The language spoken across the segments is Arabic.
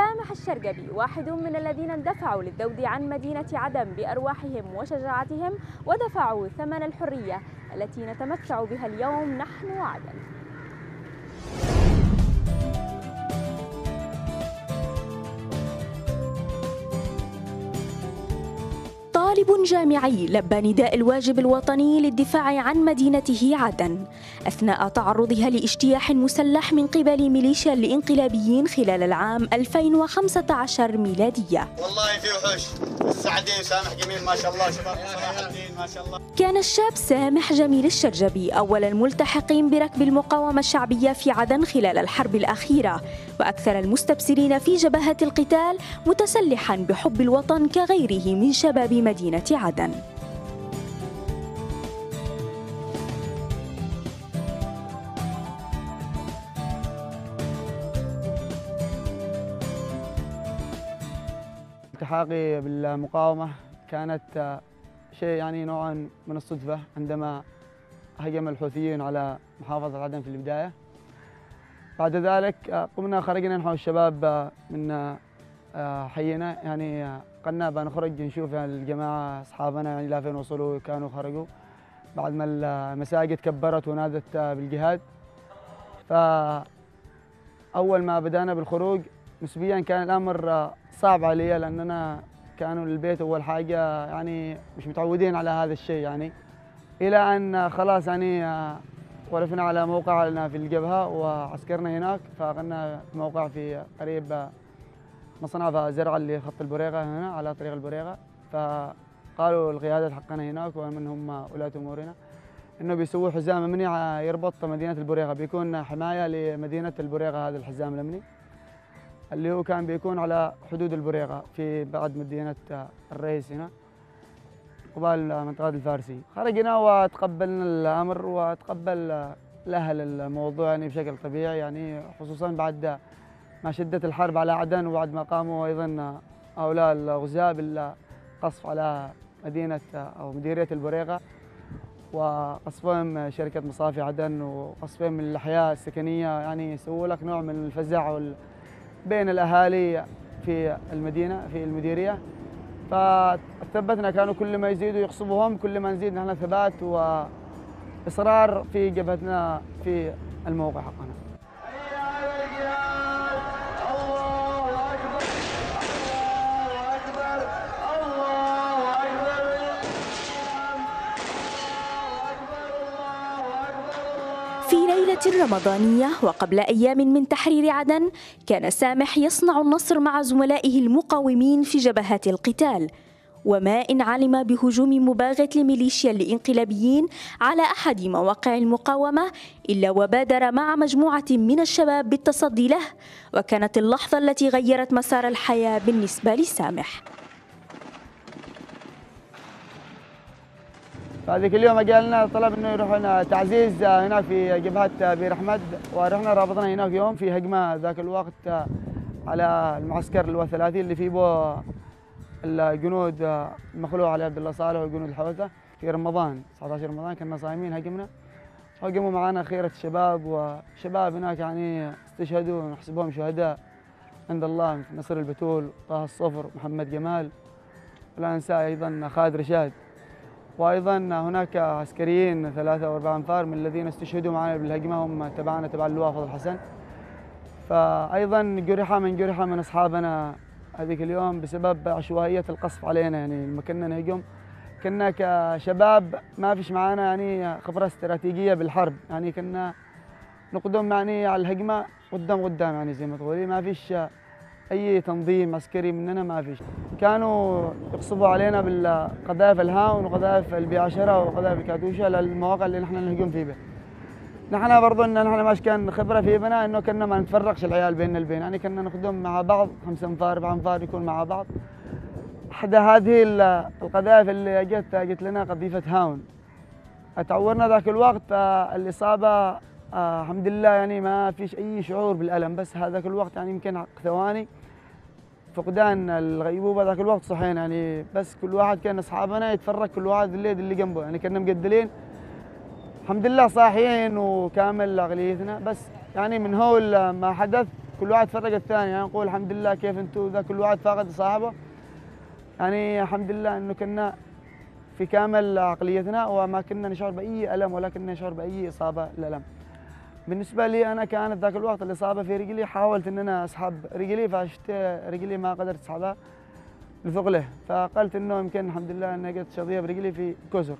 سامح الشرقبي واحد من الذين اندفعوا للذود عن مدينة عدن بأرواحهم وشجاعتهم ودفعوا ثمن الحرية التي نتمتع بها اليوم نحن وعدن طالب جامعي لبى نداء الواجب الوطني للدفاع عن مدينته عدن أثناء تعرضها لاجتياح مسلح من قبل ميليشيا الانقلابيين خلال العام 2015 ميلادية. والله في وحوش. السعدين سامح جميل ما شاء الله شباب. صلاح الدين ما شاء الله. كان الشاب سامح جميل الشرجبي أول الملتحقين بركب المقاومة الشعبية في عدن خلال الحرب الأخيرة وأكثر المستبصرين في جبهة القتال متسلحا بحب الوطن كغيره من شباب مدينة. عدن. التحاقي بالمقاومة كانت آه، شيء يعني نوعا من الصدفة عندما هجم الحوثيين على محافظة عدن في البداية. بعد ذلك آه، قمنا خرجنا نحو الشباب آه، من حينا يعني قلنا بنخرج نشوف يعني الجماعة أصحابنا يعني لا فين وصلوا كانوا خرجوا. بعد ما المساجد كبرت ونادت بالجهاد. فأول ما بدأنا بالخروج نسبيا كان الأمر آه، صعب علي لأننا كانوا البيت أول حاجة يعني مش متعودين على هذا الشيء يعني. أن آه، خلاص يعني وقفنا على موقعنا في الجبهة وعسكرنا هناك فأخذنا موقع في قريب مصنع زرع اللي خط البريغة هنا على طريق البريغة فقالوا القيادة حقنا هناك ومن هم ولاة أمورنا إنه بيسووا حزام أمني ع- يربط مدينة البريغة بيكون حماية لمدينة البريغة هذا الحزام الأمني اللي هو كان بيكون على حدود البريغة في بعد مدينة آه، الرئيس هنا قبال منطقة الفارسي خرجنا وتقبلنا الأمر وتقبل الأهل الموضوع يعني بشكل طبيعي يعني خصوصا بعد ما شدت الحرب على عدن وبعد ما قاموا أيضا هؤلاء الغزاة بالقصف على مدينة أو مديرية البريغة وقصفهم شركة مصافي عدن وقصفهم الأحياء السكنية يعني سووا لك نوع من الفزع وال- بين الأهالي في المدينة في المديرية. فثبتنا كانوا كل ما يزيدوا يقصبهم كل ما نزيد نحن ثبات وإصرار في جبهتنا في الموقع حقنا. في ليلة رمضانية وقبل أيام من تحرير عدن كان سامح يصنع النصر مع زملائه المقاومين في جبهات القتال. وما إن علم بهجوم مباغت لميليشيا الانقلابيين على أحد مواقع المقاومة إلا وبادر مع مجموعة من الشباب بالتصدي له وكانت اللحظة التي غيرت مسار الحياة بالنسبة لسامح. فهذيك اليوم اجالنا طلب إنه يروح لنا تعزيز هناك في جبهة بير أحمد. ورحنا رابطنا هناك يوم في هجمة ذاك الوقت على المعسكر هو 30 اللي فيه بو الجنود المخلوع علي عبد الله صالح والجنود الحوثة في رمضان 19 رمضان كنا صايمين هجمنا. هجموا معنا خيرة الشباب وشباب هناك يعني استشهدوا ونحسبهم شهداء عند الله نصر البتول طه الصفر محمد جمال. ولا ننسى أيضا خالد رشاد. وأيضا هناك عسكريين ثلاثة واربعه أنفار من الذين استشهدوا معنا بالهجمة هم تبعنا تبع اللواء فضل حسن. فايضا جرح من جرح من أصحابنا هذيك اليوم بسبب عشوائية القصف علينا يعني لما كنا نهجم كنا كشباب ما فيش معانا يعني خبرة استراتيجية بالحرب يعني كنا نقدم يعني على الهجمة قدام قدام يعني زي ما تقولي ما فيش أي تنظيم عسكري مننا ما فيش. كانوا يقصفوا علينا بالقذائف الهاون وقذائف البي 10 وقذائف الكاتوشة للمواقع اللي نحن نهجم فيها نحن برضو إن نحن ماش كان خبرة في بنا إنه كنا ما نتفرقش العيال بيننا البين. يعني كنا نخدم مع بعض خمسة أنفار أربع أنفار يكون مع بعض. احدى هذه ال- القذائف اللي جت جت لنا قذيفة هاون. تعورنا ذاك الوقت آه، الإصابة آه الحمد لله يعني ما فيش أي شعور بالألم. بس هذاك الوقت يعني يمكن ثواني فقدان الغيبوبة ذاك الوقت صحينا يعني بس كل واحد كان أصحابنا يتفرج كل واحد الليل اللي جنبه. يعني كنا مقدلين. الحمد لله صاحيين وكامل عقليتنا بس يعني من هول ما حدث كل واحد فرق الثاني. يعني نقول الحمد لله كيف أنتم ذا كل واحد فاقد صاحبه. يعني الحمد لله إنه كنا في كامل عقليتنا وما كنا نشعر بأي ألم ولا كنا نشعر بأي إصابة للم بالنسبة لي أنا كانت ذاك الوقت الاصابه في رجلي حاولت إن أنا أسحب رجلي فشفت رجلي ما قدرت أسحبها لثقله. فقلت إنه يمكن الحمد لله إني قد شظيه برجلي في كسر.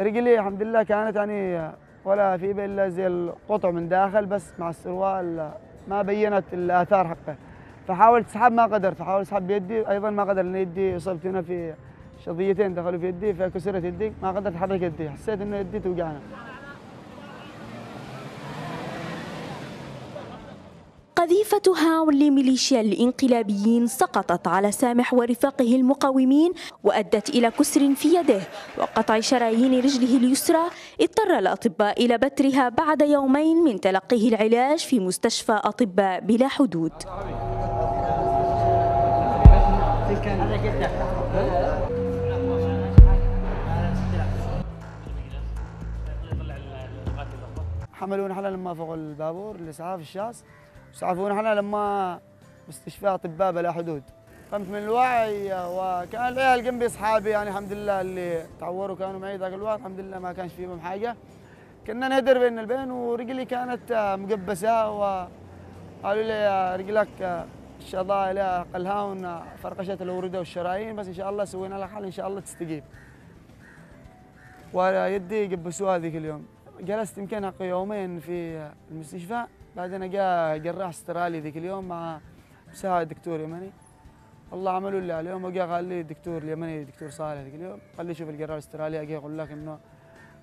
رجلي الحمد لله كانت يعني ولا في إلا زي القطع من داخل بس مع السروال ما بينت الآثار حقه فحاولت أسحب ما قدرت. فحاولت أسحب بيدي أيضا ما قدر لأن يدي أصبت هنا في شظيتين دخلوا في يدي فكسرت يدي ما قدرت أحرك يدي. حسيت إنه يدي توجعنا قذيفة هاون لميليشيا الإنقلابيين سقطت على سامح ورفاقه المقاومين وأدت إلى كسر في يده وقطع شرايين رجله اليسرى اضطر الأطباء إلى بترها بعد يومين من تلقيه العلاج في مستشفى أطباء بلا حدود. حملونا إحنا لما فوق البابور الاسعاف الشاص اسعفونا إحنا لما مستشفى أطباء بلا حدود. قمت من الوعي؟ وكان العيال جنبي أصحابي يعني الحمد لله اللي تعوروا كانوا معي ذاك الوقت. الحمد لله ما كانش فيهم حاجة. كنا نهدر بين البين ورجلي كانت مقبسة وقالوا لي رجلك الشظايا لها قلهاون فرقشت الوردة والشرايين. بس إن شاء الله سوينا لها حل إن شاء الله تستجيب. ويدي قبسوها ذيك اليوم. جلست يمكن يومين في المستشفى. بعدين جاء جراح أسترالي ذيك اليوم مع مساعد دكتور يمني. والله عملوا اللي عليهم وجا قال لي الدكتور اليمني الدكتور صالح ذيك اليوم قال لي شوف الجراح الأسترالي أجي أقول لك إنه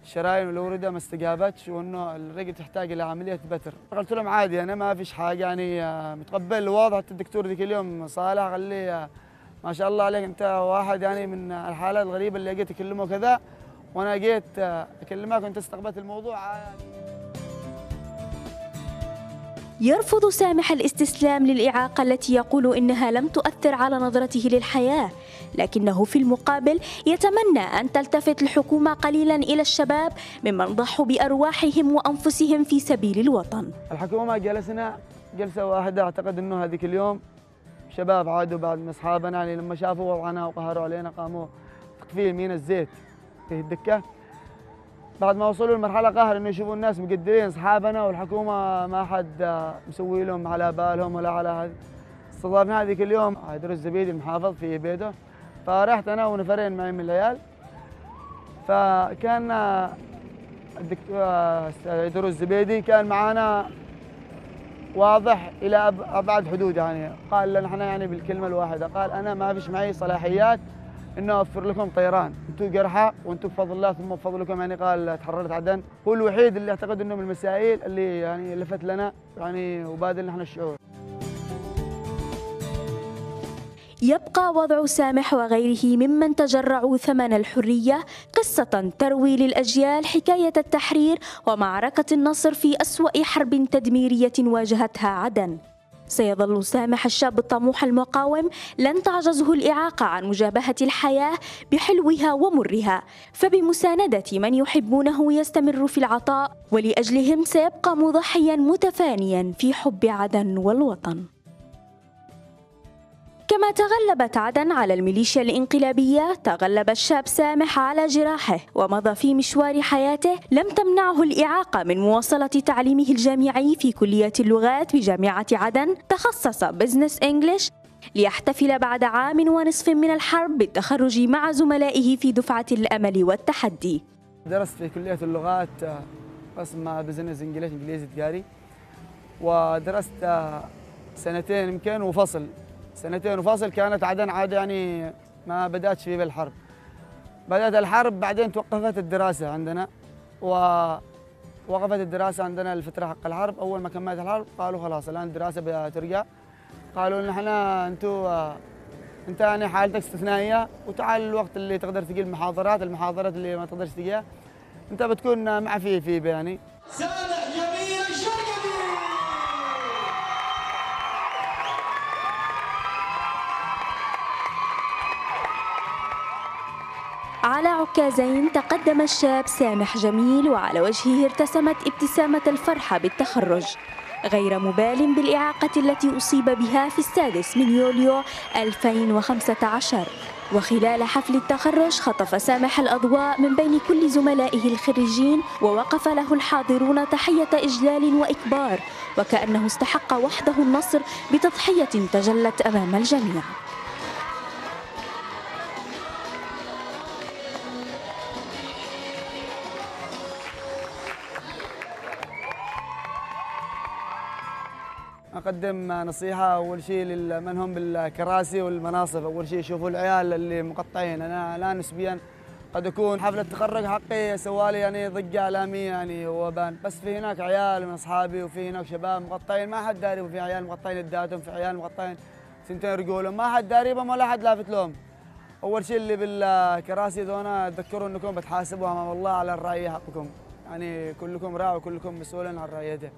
الشرايين والاورده ما استجابتش وإنه الرجل تحتاج إلى عملية بتر. قلت لهم عادي أنا ما فيش حاجة يعني متقبل واضح الدكتور ذيك اليوم صالح قال لي ما شاء الله عليك أنت واحد يعني من الحالات الغريبة اللي جيت اكلمه كذا وأنا جيت أكلمك وأنت استقبلت الموضوع يعني يرفض سامح الاستسلام للإعاقة التي يقول إنها لم تؤثر على نظرته للحياة. لكنه في المقابل يتمنى أن تلتفت الحكومة قليلا إلى الشباب ممن ضحوا بأرواحهم وأنفسهم في سبيل الوطن. الحكومة جلسنا جلسة واحدة أعتقد أنه هذيك اليوم شباب عادوا بعد من أصحابنا يعني لما شافوا وضعنا وقهروا علينا قاموا تقفيل مين الزيت في الدكة. بعد ما وصلوا لمرحلة قهر إنه يشوفوا الناس مقدرين أصحابنا والحكومة ما حد مسوي لهم على بالهم ولا على هذا. استضافنا هذيك اليوم عيدر الزبيدي المحافظ في بيته. فرحت أنا ونفرين معي من العيال. فكان الدكتور عيدر الزبيدي كان معنا واضح إلى أبعد حدود يعني. قال لنا إحنا يعني بالكلمة الواحدة. قال أنا ما فيش معي صلاحيات إنه أوفر لكم طيران. أنتم جرحى وأنتم بفضل الله ثم بفضلكم يعني قال تحررت عدن. هو الوحيد اللي أعتقد إنه من المسائل اللي يعني لفت لنا يعني وبادل نحن الشعور. يبقى وضع سامح وغيره ممن تجرعوا ثمن الحرية قصة تروي للأجيال حكاية التحرير ومعركة النصر في أسوأ حرب تدميرية واجهتها عدن. سيظل سامح الشاب الطموح المقاوم لن تعجزه الإعاقة عن مجابهة الحياة بحلوها ومرها فبمساندة من يحبونه يستمر في العطاء ولأجلهم سيبقى مضحيا متفانيا في حب عدن والوطن. كما تغلبت عدن على الميليشيا الإنقلابية تغلب الشاب سامح على جراحه ومضى في مشوار حياته. لم تمنعه الإعاقة من مواصلة تعليمه الجامعي في كلية اللغات بجامعة عدن. تخصص Business English ليحتفل بعد عام ونصف من الحرب بالتخرج مع زملائه في دفعة الأمل والتحدي. درست في كلية اللغات قسم Business English إنجليزي تجاري. ودرست سنتين يمكن وفصل. سنتين وفاصل كانت عدن عاد يعني ما بدأتش فيه بالحرب. بدأت الحرب بعدين توقفت الدراسة عندنا ووقفت الدراسة عندنا الفترة حق الحرب. أول ما كملت الحرب قالوا خلاص الآن الدراسة بترجع. قالوا نحن أنتوا أنت يعني حالتك استثنائية وتعال الوقت اللي تقدر تجي المحاضرات المحاضرات اللي ما تقدرش تجيها. أنت بتكون مع في في يعني على عكازين تقدم الشاب سامح جميل وعلى وجهه ارتسمت ابتسامة الفرحة بالتخرج غير مبال بالإعاقة التي أصيب بها في السادس من يوليو 2015 وخلال حفل التخرج خطف سامح الأضواء من بين كل زملائه الخريجين ووقف له الحاضرون تحية إجلال وإكبار وكأنه استحق وحده النصر بتضحية تجلت أمام الجميع. أقدم نصيحة أول شيء لمن هم بالكراسي والمناصب. أول شيء شوفوا العيال اللي مقطعين. أنا الآن نسبيا قد أكون حفلة تخرج حقي سوالي يعني ضجة إعلامية يعني وبان. بس في هناك عيال من أصحابي وفي هناك شباب مقطعين. ما حد داري وفي عيال مقطعين يداتهم في عيال مقطعين سنتين رجولهم. ما حد داريبهم ولا حد لافت لهم. أول شيء اللي بالكراسي ذونا تذكروا أنكم بتحاسبوا أمام الله على الرعية حقكم. يعني كلكم راع وكلكم مسؤول عن رعيته